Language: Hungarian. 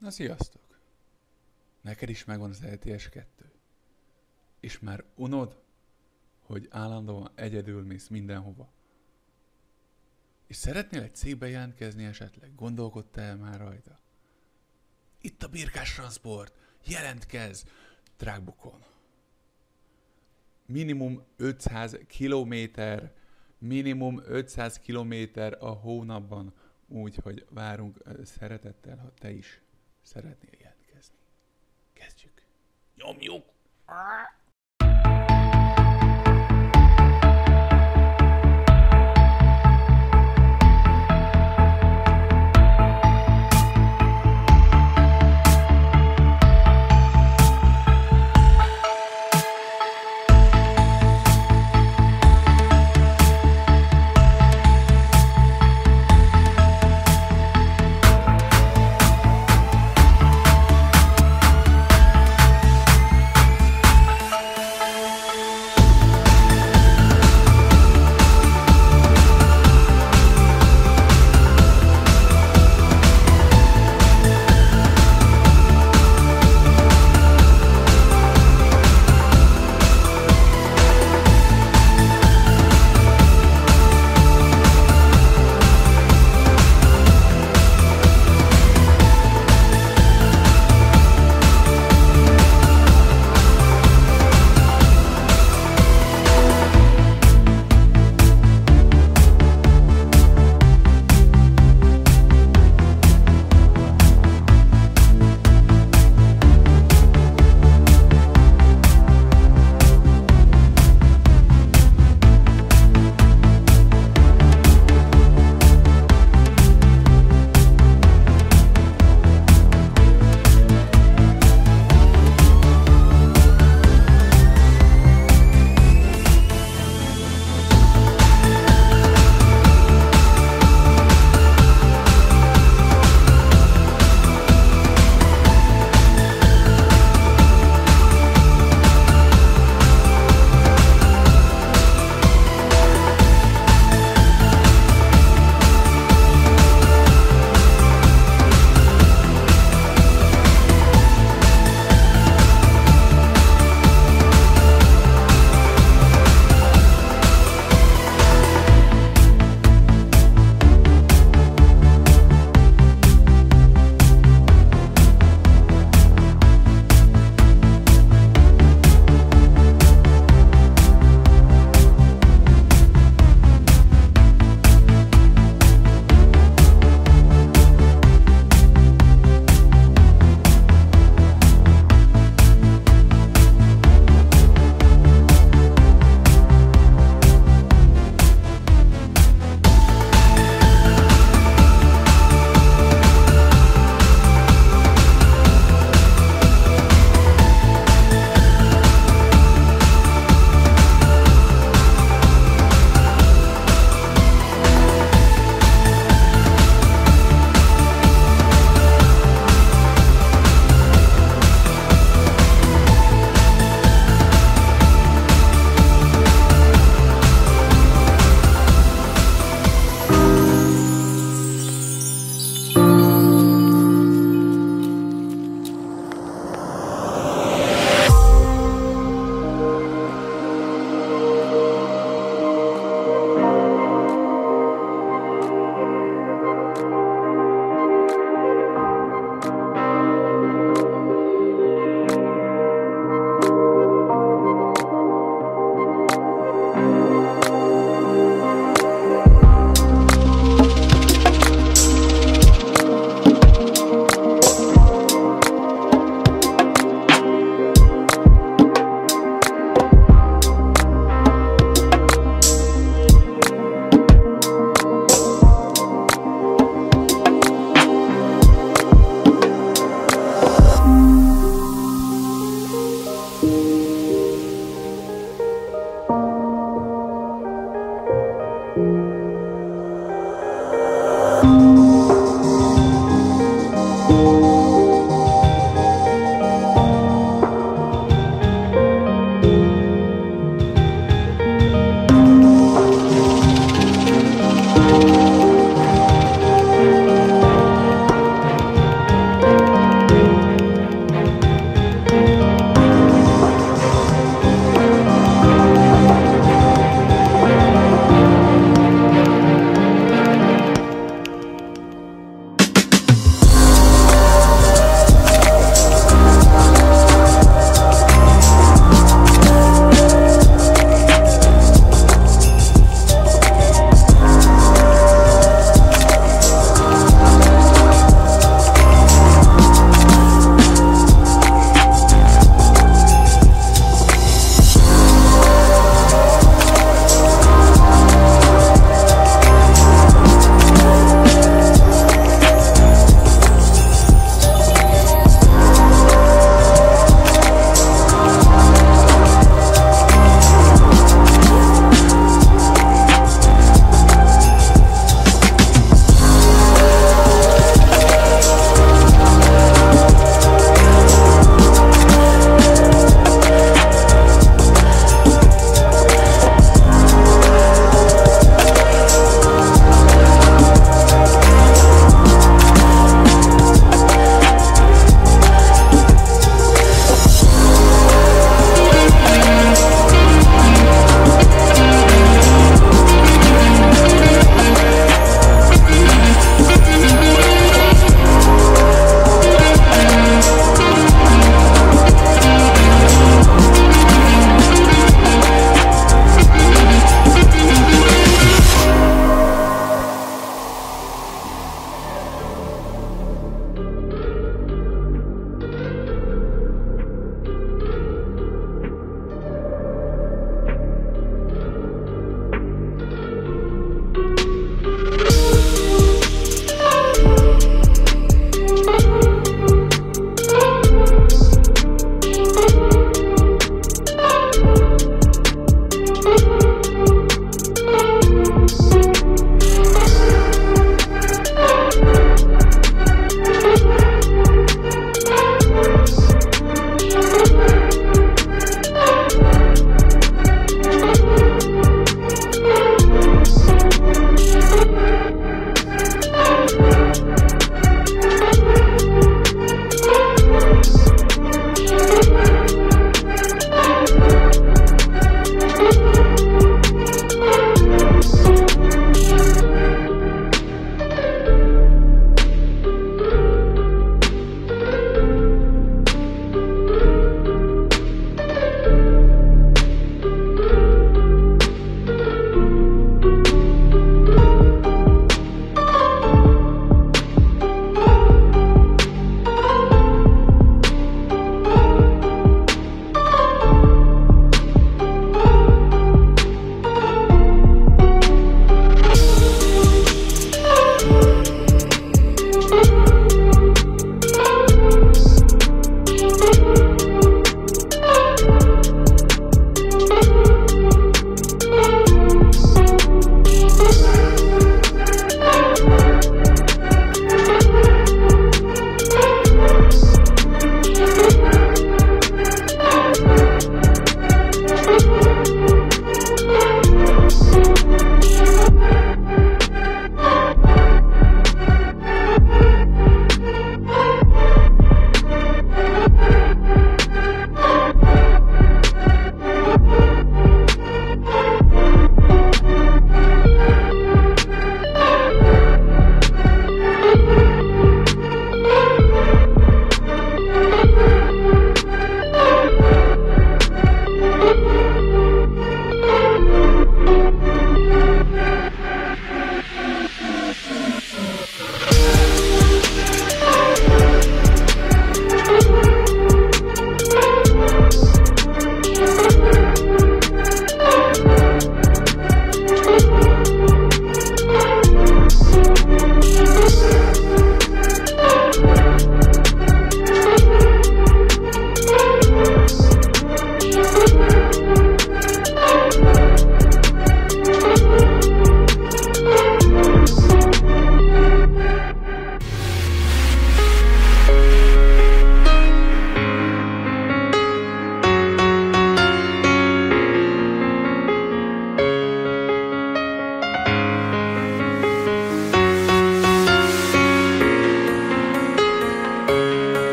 Na sziasztok! Neked is megvan az LTS 2. És már unod, hogy állandóan egyedül mész mindenhova. És szeretnél egy cégbe jelentkezni esetleg? Gondolkodtál már rajta? Itt a Birkás Transport! Jelentkezz! Drágbukon! Minimum 500 kilométer, minimum 500 kilométer a hónapban, úgyhogy várunk szeretettel, ha te is szeretnél jelentkezni. Kezdjük. Nyomjuk!